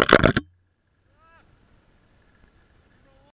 you.